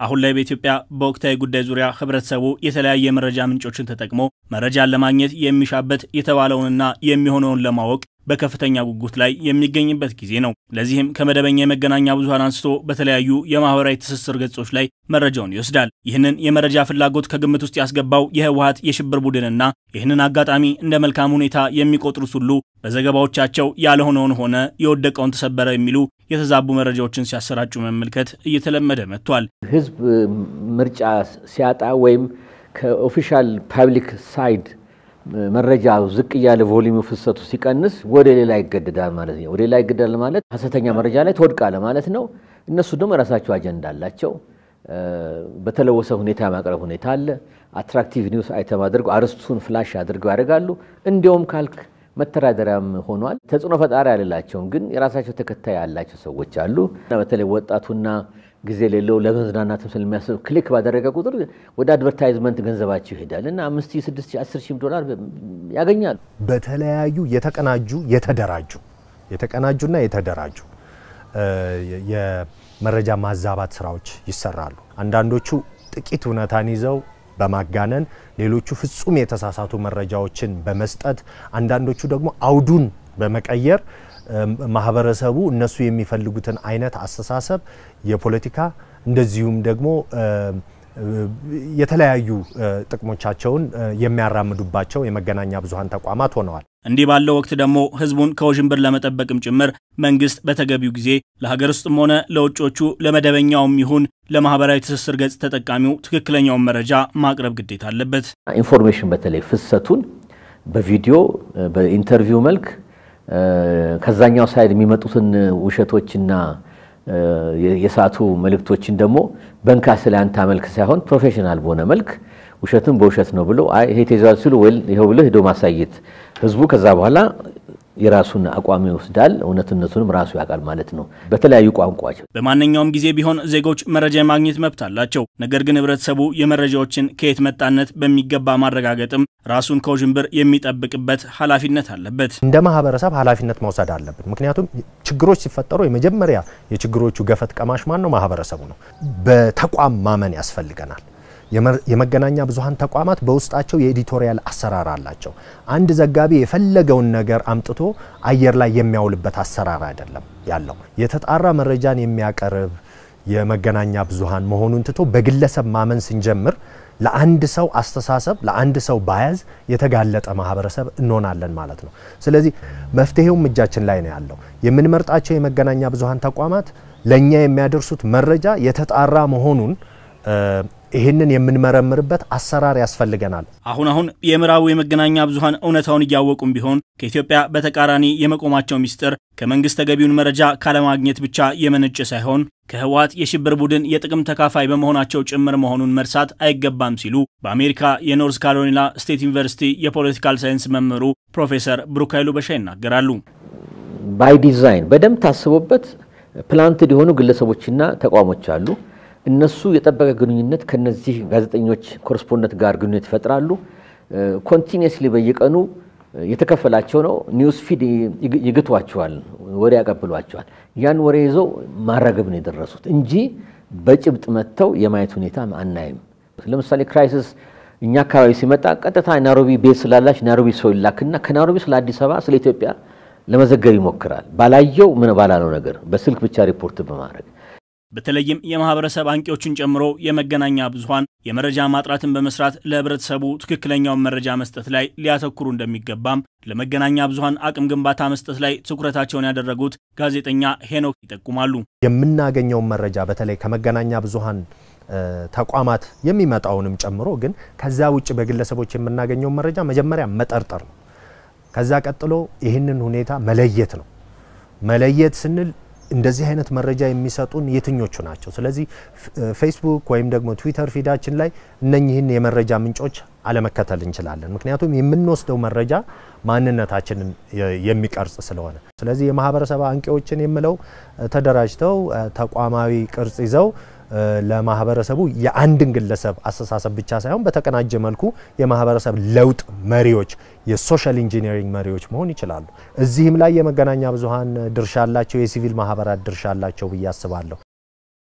አሁን ላይ በኢትዮጵያ በወቅታዊ ጉዳይ ዙሪያ ህብረተሰቡ የተለያየ የመረጃ ምንጮችን ተጠቅሞ መረጃን ለማግኘት የሚሻበት የተባለውንና የሚሆነውን ለማወቅ በከፍተኛ ጉጉት ላይ የሚገኝበት ጊዜ ነው። ለዚህም ከመደበኛ የመገናኛ ብዙኃን አንስቶ በተለያዩ የማህበራዊ ትስስር ገጾች ላይ መረጃውን ይወስዳል። ይህንን የመረጃ ፍላጎት ከግምት ውስጥ ያስገባው የህወሓት የሽብር ቡድንና ይህንን አጋጣሚ እንደ መልካም ሁኔታ የሚቆጥሩት ሁሉ በዘገባዎቻቸው ያልሆነውን ሆነ የወደቀውን ተሰበረ የሚሉ የተዛቡ መረጃዎችን ሲያሰራጩ መመልከት እየተለመደ መጥቷል። ህዝብ ምርጫ ሲያጣ ወይም ከ official public side መረጃ ዝቅ እያለ volume ኡ ፍሰቱ ሲቀንስ ወደ ሌላ ይገደዳል ማለት ነው። ወደ ሌላ ይገደዳል ማለት ሀሰተኛ መረጃ ላይ ትወድቃለህ ማለት ነው። እነሱ ደግሞ የራሳቸው አጀንዳ አላቸው። በተለወሰ ሁኔታ የማቅረብ ሁኔታ አለ። attractive news item አድርገው አርስቱን flash አድርገው ያደርጋሉ። እንዲያውም ካልክ መተዳደሪያም ሆኗል። ተጽዕኖ ፈጣሪ አልላቸውም፣ ግን የራሳቸው ተከታይ ያላቸው ሰዎች አሉ። በተለይ ወጣቱና ጊዜ ያለው ለመዝናናትም ስለሚያስብ click ባደረገ ቁጥር ወደ advertisement ገንዘባቸው ይሄዳል እና አምስት ሺህ ስድስት ሺህ አስር ሺህ ዶላር ያገኛሉ። በተለያዩ የተቀናጁ የተደራጁ የተቀናጁና የተደራጁ የመረጃ ማዛባት ስራዎች ይሰራሉ። አንዳንዶቹ ጥቂት እውነታን ይዘው በማጋነን ሌሎቹ ፍጹም የተሳሳቱ መረጃዎችን በመስጠት አንዳንዶቹ ደግሞ አውዱን በመቀየር ማህበረሰቡ እነሱ የሚፈልጉትን አይነት አስተሳሰብ የፖለቲካ እንደዚሁም ደግሞ የተለያዩ ጥቅሞቻቸውን የሚያራምዱባቸው የመገናኛ ብዙኃን ተቋማት ሆነዋል። እንዲህ ባለው ወቅት ደግሞ ህዝቡን ከውዥንብር ለመጠበቅም ጭምር መንግስት በተገቢው ጊዜ ለሀገር ውስጥም ሆነ ለውጮቹ ለመደበኛውም ይሁን ለማህበራዊ ትስስር ገጽ ተጠቃሚው ትክክለኛውን መረጃ ማቅረብ ግዴታ አለበት። information በተለይ ፍሰቱን በቪዲዮ በ interview መልክ ከዛኛው side የሚመጡትን ውሸቶችና የሰዓቱ መልእክቶችን ደግሞ በንካ ስለ መልክ ሳይሆን professional በሆነ መልክ ውሸትን በውሸት ነው ብሎ ይሄ ተይዟል ሲሉ ይኸው ብሎ ሄዶ ማሳየት። ህዝቡ ከዛ በኋላ የራሱን አቋም ይወስዳል። እውነትነቱንም ራሱ ያውቃል ማለት ነው። በተለያዩ ቋንቋዎች በማንኛውም ጊዜ ቢሆን ዜጎች መረጃ የማግኘት መብት አላቸው። ነገር ግን ህብረተሰቡ የመረጃዎችን ከየት መጣነት በሚገባ ማረጋገጥም ራሱን ከውዥንብር የሚጠብቅበት ኃላፊነት አለበት። እንደ ማህበረሰብ ኃላፊነት መውሰድ አለብን። ምክንያቱም ችግሮች ሲፈጠሩ የመጀመሪያ የችግሮቹ ገፈት ቀማሽ ማን ነው? ማህበረሰቡ ነው። በተቋም ማመን ያስፈልገናል። የመገናኛ ብዙኃን ተቋማት በውስጣቸው የኤዲቶሪያል አሰራር አላቸው። አንድ ዘጋቢ የፈለገውን ነገር አምጥቶ አየር ላይ የሚያውልበት አሰራር አይደለም ያለው። የተጣራ መረጃን የሚያቀርብ የመገናኛ ብዙኃን መሆኑን ትቶ በግለሰብ ማመን ስንጀምር ለአንድ ሰው አስተሳሰብ፣ ለአንድ ሰው ባያዝ የተጋለጠ ማህበረሰብ እንሆናለን ማለት ነው። ስለዚህ መፍትሄውም እጃችን ላይ ነው ያለው። የምንመርጣቸው የመገናኛ ብዙኃን ተቋማት ለእኛ የሚያደርሱት መረጃ የተጣራ መሆኑን ይህንን የምንመረምርበት አሰራር ያስፈልገናል። አሁን አሁን የምዕራቡ የመገናኛ ብዙኃን እውነታውን እያወቁም ቢሆን ከኢትዮጵያ በተቃራኒ የመቆማቸው ሚስጥር ከመንግስት ተገቢውን መረጃ ካለማግኘት ብቻ የመነጨ ሳይሆን ከህወሓት የሽብር ቡድን የጥቅም ተካፋይ በመሆናቸው ጭምር መሆኑን መርሳት አይገባም ሲሉ በአሜሪካ የኖርዝ ካሮላይና ስቴት ዩኒቨርሲቲ የፖለቲካል ሳይንስ መምህሩ ፕሮፌሰር ብሩክ ኃይሉ በሻ ይናገራሉ። by design በደንብ ታስቦበት planted የሆኑ ግለሰቦችና ተቋሞች አሉ። እነሱ የጠበቀ ግንኙነት ከነዚህ ጋዜጠኞች correspondent ጋር ግንኙነት ይፈጥራሉ። continuously በየቀኑ የተከፈላቸው ነው። news feed ይግቷቸዋል፣ ወሬ ያቀብሏቸዋል። ያን ወሬ ይዘው ማራገብ ነው የደረሱት እንጂ በጭብጥ መጥተው የማየት ሁኔታ አናይም። ለምሳሌ crisis እኛ አካባቢ ሲመጣ ቀጥታ ናይሮቢ ቤት ስላላቸው ናይሮቢ ሰው ይላክና ከናይሮቢ ስለ አዲስ አበባ ስለ ኢትዮጵያ ለመዘገብ ይሞክራል። ባላየው ምን ባላለው ነገር በስልክ ብቻ ሪፖርት በማድረግ በተለይም የማህበረሰብ አንቂዎችን ጨምሮ የመገናኛ ብዙኃን የመረጃ ማጥራትን በመስራት ለህብረተሰቡ ትክክለኛውን መረጃ መስጠት ላይ ሊያተኩሩ እንደሚገባም ለመገናኛ ብዙኃን አቅም ግንባታ መስጠት ላይ ትኩረታቸውን ያደረጉት ጋዜጠኛ ሄኖክ ይጠቁማሉ። የምናገኘውን መረጃ በተለይ ከመገናኛ ብዙኃን ተቋማት የሚመጣውንም ጨምሮ ግን ከዛ ውጭ በግለሰቦች የምናገኘውን መረጃ መጀመሪያ መጠርጠር ነው። ከዛ ቀጥሎ ይህንን ሁኔታ መለየት ነው። መለየት ስንል እንደዚህ አይነት መረጃ የሚሰጡን የትኞቹ ናቸው? ስለዚህ ፌስቡክ ወይም ደግሞ ትዊተር ፊዳችን ላይ እነኚህን የመረጃ ምንጮች አለመከተል እንችላለን። ምክንያቱም የምንወስደው መረጃ ማንነታችንን የሚቀርጽ ስለሆነ። ስለዚህ የማህበረሰብ አንቂዎችን የምለው ተደራጅተው ተቋማዊ ቅርጽ ይዘው ለማህበረሰቡ የአንድን ግለሰብ አስተሳሰብ ብቻ ሳይሆን በተቀናጀ መልኩ የማህበረሰብ ለውጥ መሪዎች፣ የ social engineering መሪዎች መሆን ይችላሉ። እዚህም ላይ የመገናኛ ብዙኃን ድርሻ አላቸው፣ የሲቪል ማህበራት ድርሻ አላቸው ብዬ አስባለሁ።